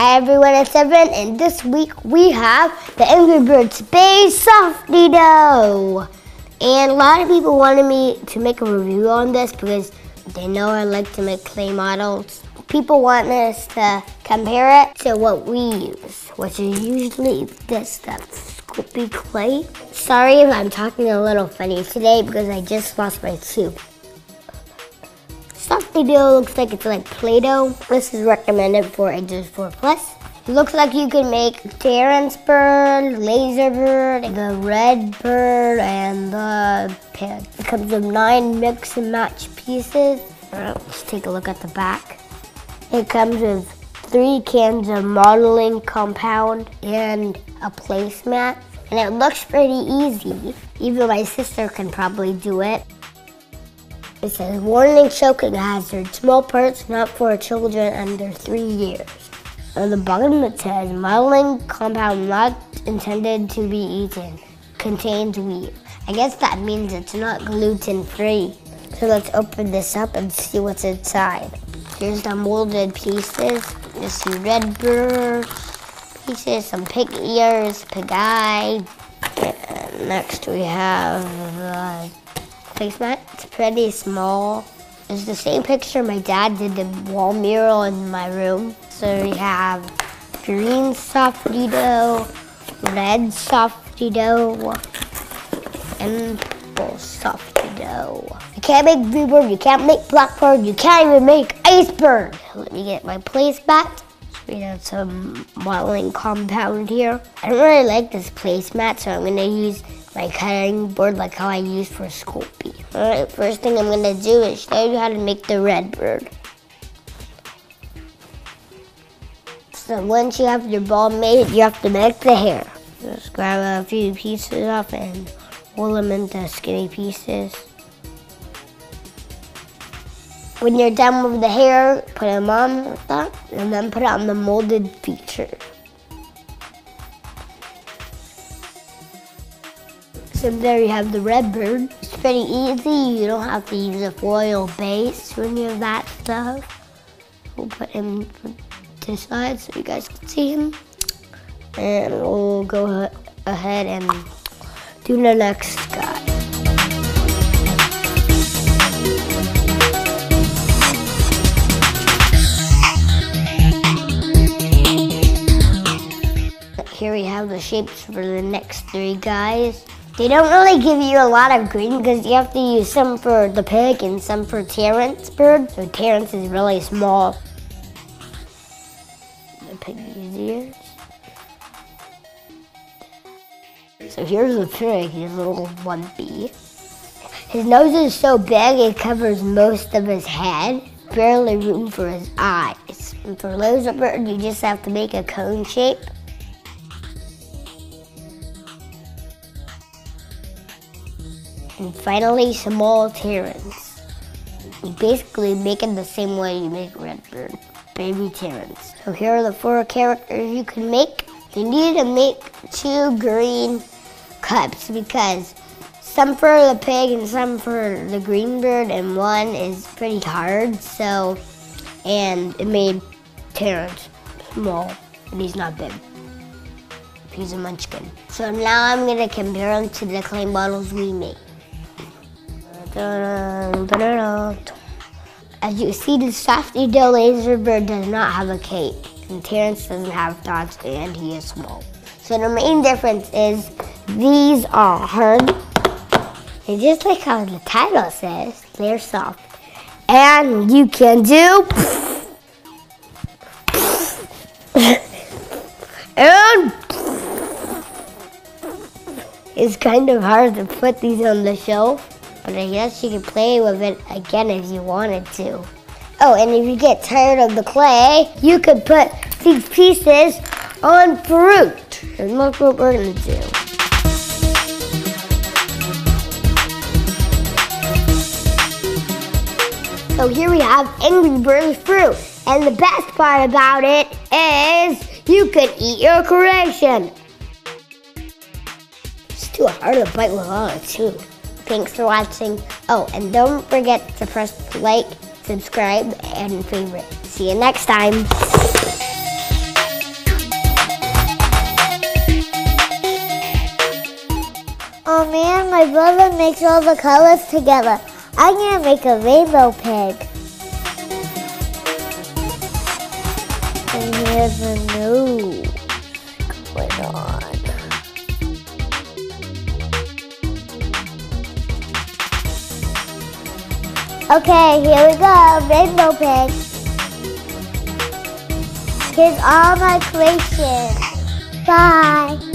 Hi everyone, it's Evan, and this week we have the Angry Birds Space Softee Dough. And a lot of people wanted me to make a review on this because they know I like to make clay models. People want us to compare it to what we use, which is usually this stuff, Sculpey clay. Sorry if I'm talking a little funny today because I just lost my soup. Dough looks like it's like Play-Doh. This is recommended for ages 4 plus. It looks like you can make Terence bird, laser bird, the red bird, and the pig. It comes with nine mix and match pieces. Right, let's take a look at the back. It comes with three cans of modeling compound and a placemat. And it looks pretty easy. Even my sister can probably do it. It says, warning choking hazard, small parts not for children under three years. On the bottom it says, modeling compound not intended to be eaten, contains wheat. I guess that means it's not gluten free. So let's open this up and see what's inside. Here's the molded pieces. You see red bird pieces, some pig ears, pig eye. And next we have uh, placemat. It's pretty small. It's the same picture my dad did the wall mural in my room. So we have green softee dough, red softee dough, and purple softee dough. You can't make bluebird, you can't make blackbird, you can't even make ice bird. Let me get my placemat. We have some modeling compound here. I don't really like this placemat, so I'm gonna use my cutting board like how I use for Sculpey. Alright, first thing I'm gonna do is show you how to make the red bird. So once you have your ball made, you have to make the hair. Just grab a few pieces off and roll them into skinny pieces. When you're done with the hair, put them on like that, and then put it on the molded feature. So there you have the red bird. It's pretty easy. You don't have to use a foil base or any of that stuff. We'll put him to the side so you guys can see him. And we'll go ahead and do the next guy. Here we have the shapes for the next three guys. They don't really give you a lot of green because you have to use some for the pig and some for Terence bird. So Terence is really small. The pig ears. So here's the pig, his little lumpy. His nose is so big it covers most of his head. Barely room for his eyes. And for laser bird, you just have to make a cone shape. And finally, small Terence. You basically make it the same way you make Redbird, baby Terence. So here are the four characters you can make. You need to make two green cups because some for the pig and some for the green bird and one is pretty hard. So, and it made Terence small and he's not big. He's a munchkin. So now I'm gonna compare them to the clay models we made. As you see, the Softee Dough Laser Bird does not have a cape, and Terence doesn't have dots, and he is small. So the main difference is these are hard, and just like how the title says, they're soft. And you can do and it's kind of hard to put these on the shelf but I guess you can play with it again if you wanted to. Oh, and if you get tired of the clay, you could put these pieces on fruit. And look what we're gonna do. So here we have Angry Birds fruit. And the best part about it is you can eat your creation. It's too hard to bite with all it too. Thanks for watching. Oh, and don't forget to press like, subscribe, and favorite. See you next time. Oh man, my brother makes all the colors together. I'm gonna make a rainbow pig. And here's a new Okay, here we go, rainbow pig. Here's all my creations. Bye.